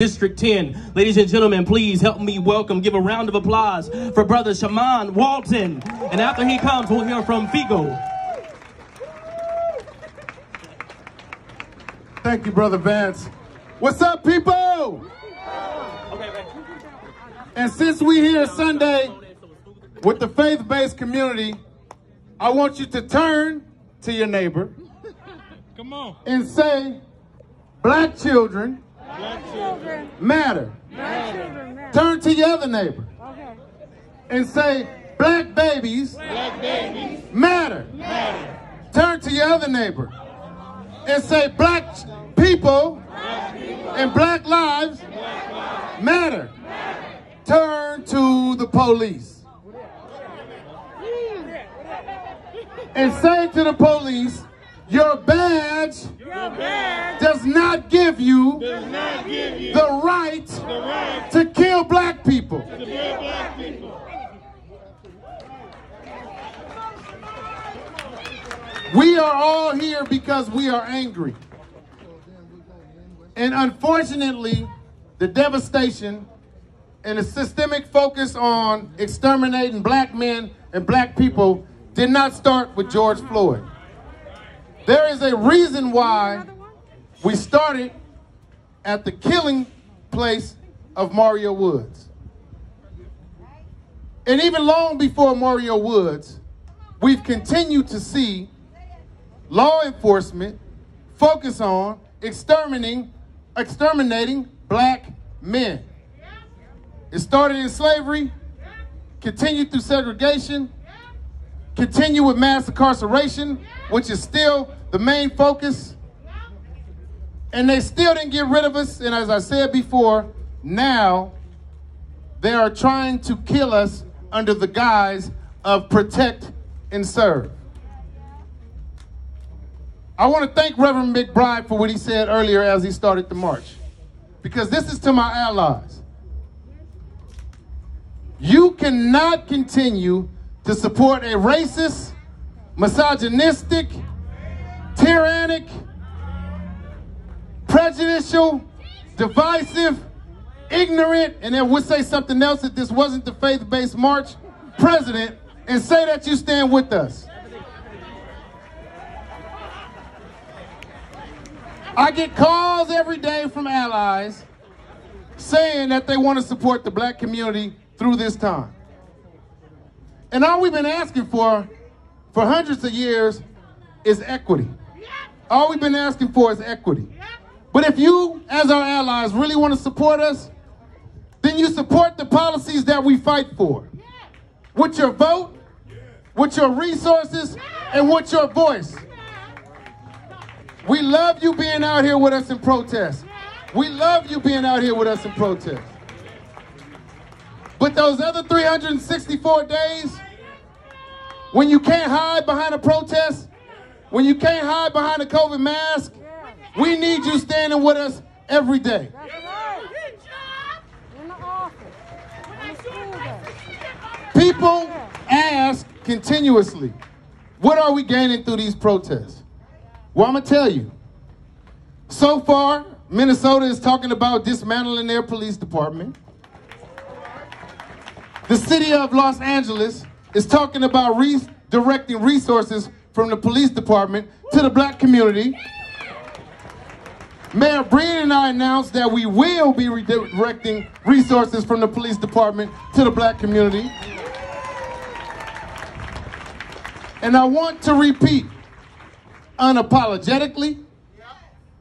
District 10. Ladies and gentlemen, please help me welcome, give a round of applause for brother Shamann Walton. And after he comes, we'll hear from Figo. Thank you, Brother Vance. What's up, people? And since we here Sunday with the faith-based community, I want you to turn to your neighbor Come on. and say, black children Black children. matter. Black children. man. Turn to your other neighbor Okay. and say, black babies Black babies. matter. Turn to your other neighbor and say, black people and black lives matter. Turn to the police and say to the police, your badge Your badge does not give you not give you the right the right to kill black people. to kill black people. We are all here because we are angry. And unfortunately, the devastation and the systemic focus on exterminating black men and black people did not start with George Floyd. There is a reason why we started at the killing place of Mario Woods. And even long before Mario Woods, we've continued to see law enforcement focus on exterminating, exterminating black men. It started in slavery, continued through segregation, continued with mass incarceration, which is still the main focus. And they still didn't get rid of us. And as I said before, now they are trying to kill us under the guise of protect and serve. I want to thank Reverend McBride for what he said earlier as he started the march. Because this is to my allies. You cannot continue to support a racist, misogynistic, tyrannic, prejudicial, divisive, ignorant, and then would say something else if this wasn't the faith-based march president and say that you stand with us. I get calls every day from allies saying that they want to support the black community through this time. And all we've been asking for for hundreds of years is equity. All we've been asking for is equity. But if you, as our allies, really want to support us, then you support the policies that we fight for. With your vote, with your resources, and with your voice. We love you being out here with us in protest. We love you being out here with us in protest. But those other 364 days, when you can't hide behind a protest, when you can't hide behind a COVID mask, we need you standing with us every day. People ask continuously, what are we gaining through these protests? Well, I'm going to tell you. So far, Minnesota is talking about dismantling their police department. The city of Los Angeles is talking about redirecting resources from the police department to the black community. Mayor Breed and I announced that we will be redirecting resources from the police department to the black community. And I want to repeat unapologetically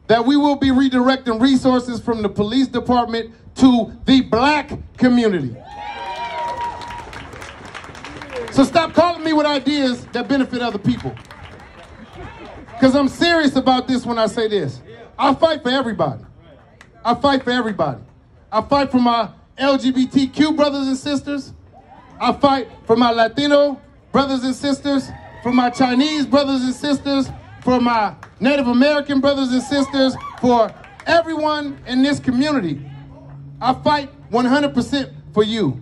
that we will be redirecting resources from the police department to the black community. So stop calling me with ideas that benefit other people. Because I'm serious about this when I say this. I fight for everybody. I fight for everybody. I fight for my LGBTQ brothers and sisters. I fight for my Latino brothers and sisters, for my Chinese brothers and sisters, for my Native American brothers and sisters, for everyone in this community. I fight 100% for you.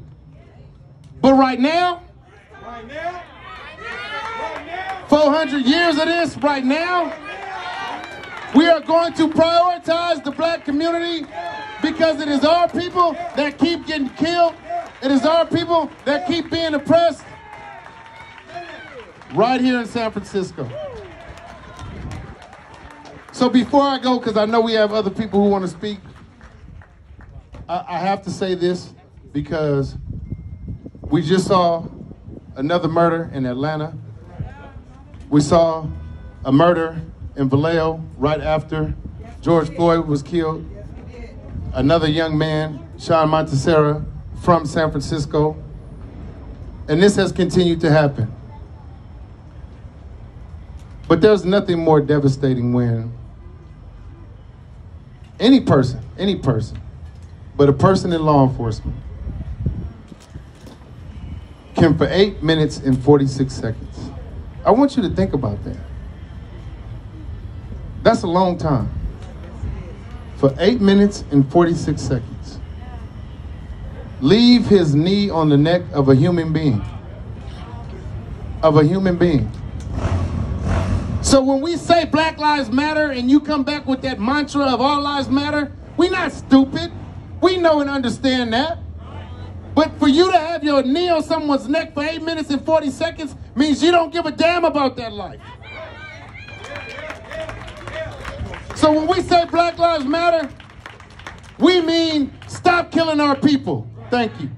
But right now, Right now. Right now. 400 years of this right now, we are going to prioritize the black community because it is our people that keep getting killed. It is our people that keep being oppressed. Right here in San Francisco. So before I go, because I know we have other people who want to speak, I, I have to say this because we just saw another murder in Atlanta. We saw a murder in Vallejo right after George Floyd was killed. Another young man, Sean Monterrosa, from San Francisco. And this has continued to happen. But there's nothing more devastating when any person, any person, but a person in law enforcement can for eight minutes and 46 seconds. I want you to think about that. That's a long time. For eight minutes and 46 seconds. Leave his knee on the neck of a human being. Of a human being. So when we say Black Lives Matter and you come back with that mantra of All Lives Matter, we're not stupid. We know and understand that. But for you to have your knee on someone's neck for 8 minutes and 40 seconds means you don't give a damn about that life. So when we say Black Lives Matter, we mean stop killing our people. Thank you.